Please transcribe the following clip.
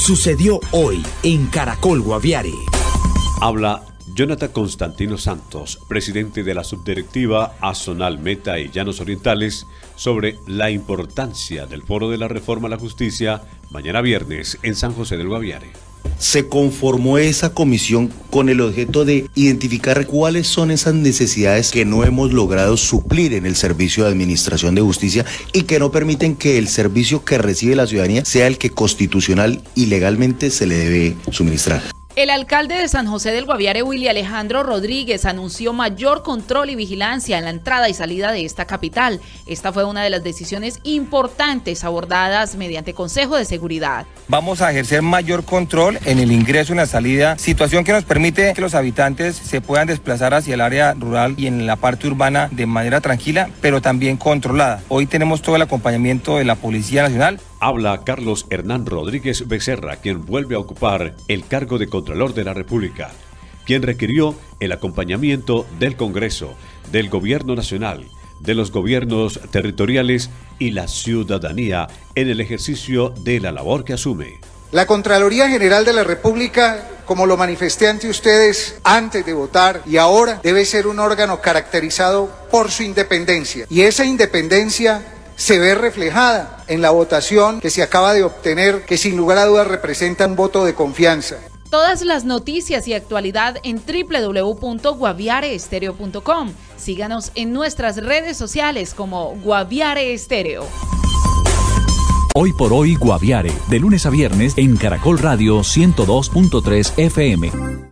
Sucedió hoy en Caracol Guaviare. Habla Jonathan Constantino Santos, presidente de la subdirectiva Azonal Meta y Llanos Orientales, sobre la importancia del Foro de la Reforma a la Justicia mañana viernes en San José del Guaviare se conformó esa comisión con el objeto de identificar cuáles son esas necesidades que no hemos logrado suplir en el servicio de administración de justicia y que no permiten que el servicio que recibe la ciudadanía sea el que constitucional y legalmente se le debe suministrar. El alcalde de San José del Guaviare, Willy Alejandro Rodríguez, anunció mayor control y vigilancia en la entrada y salida de esta capital. Esta fue una de las decisiones importantes abordadas mediante Consejo de Seguridad. Vamos a ejercer mayor control en el ingreso y la salida, situación que nos permite que los habitantes se puedan desplazar hacia el área rural y en la parte urbana de manera tranquila, pero también controlada. Hoy tenemos todo el acompañamiento de la Policía Nacional Habla Carlos Hernán Rodríguez Becerra, quien vuelve a ocupar el cargo de Contralor de la República, quien requirió el acompañamiento del Congreso, del Gobierno Nacional, de los gobiernos territoriales y la ciudadanía en el ejercicio de la labor que asume. La Contraloría General de la República, como lo manifesté ante ustedes antes de votar y ahora, debe ser un órgano caracterizado por su independencia. Y esa independencia se ve reflejada en la votación que se acaba de obtener, que sin lugar a dudas representa un voto de confianza. Todas las noticias y actualidad en www.guaviareestereo.com. Síganos en nuestras redes sociales como Guaviare Estéreo. Hoy por hoy Guaviare, de lunes a viernes en Caracol Radio 102.3 FM.